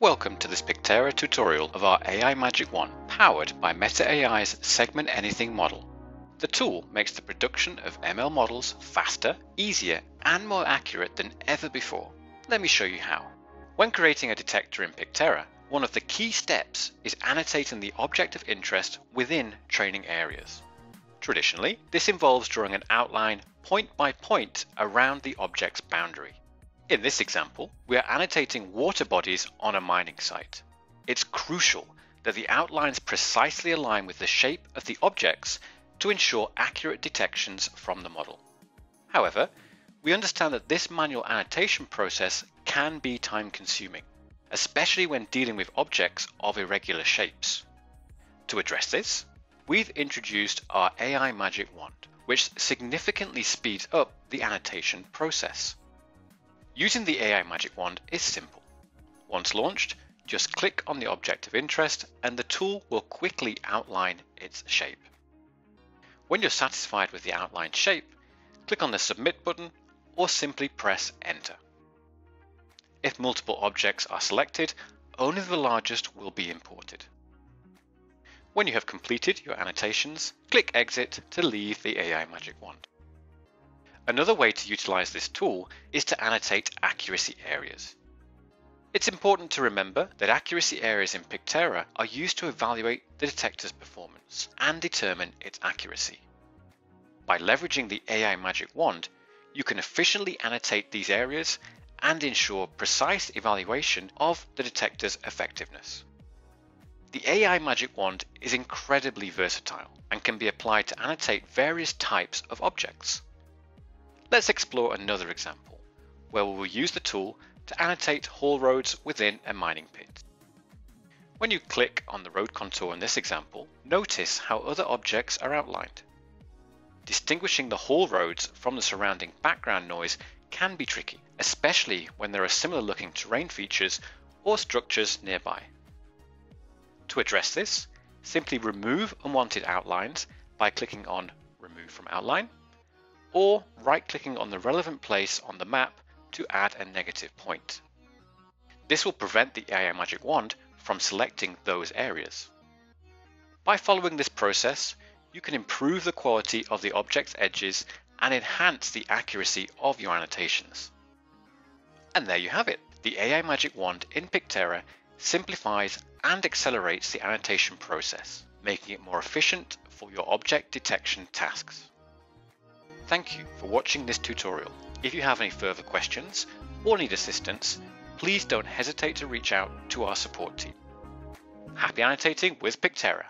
Welcome to this Picterra tutorial of our AI Magic Wand powered by Meta AI's Segment Anything model. The tool makes the production of ML models faster, easier and more accurate than ever before. Let me show you how. When creating a detector in Picterra, one of the key steps is annotating the object of interest within training areas. Traditionally, this involves drawing an outline point by point around the object's boundary. In this example, we are annotating water bodies on a mining site. It's crucial that the outlines precisely align with the shape of the objects to ensure accurate detections from the model. However, we understand that this manual annotation process can be time consuming, especially when dealing with objects of irregular shapes. To address this, we've introduced our AI Magic Wand, which significantly speeds up the annotation process. Using the AI Magic Wand is simple. Once launched, just click on the object of interest and the tool will quickly outline its shape. When you're satisfied with the outlined shape, click on the Submit button or simply press Enter. If multiple objects are selected, only the largest will be imported. When you have completed your annotations, click Exit to leave the AI Magic Wand. Another way to utilize this tool is to annotate accuracy areas. It's important to remember that accuracy areas in Picterra are used to evaluate the detector's performance and determine its accuracy. By leveraging the AI Magic Wand, you can efficiently annotate these areas and ensure precise evaluation of the detector's effectiveness. The AI Magic Wand is incredibly versatile and can be applied to annotate various types of objects. Let's explore another example, where we will use the tool to annotate haul roads within a mining pit. When you click on the road contour in this example, notice how other objects are outlined. Distinguishing the haul roads from the surrounding background noise can be tricky, especially when there are similar looking terrain features or structures nearby. To address this, simply remove unwanted outlines by clicking on Remove from Outline or right-clicking on the relevant place on the map to add a negative point. This will prevent the AI Magic Wand from selecting those areas. By following this process, you can improve the quality of the object's edges and enhance the accuracy of your annotations. And there you have it. The AI Magic Wand in Picterra simplifies and accelerates the annotation process, making it more efficient for your object detection tasks. Thank you for watching this tutorial. If you have any further questions or need assistance, please don't hesitate to reach out to our support team. Happy annotating with Picterra!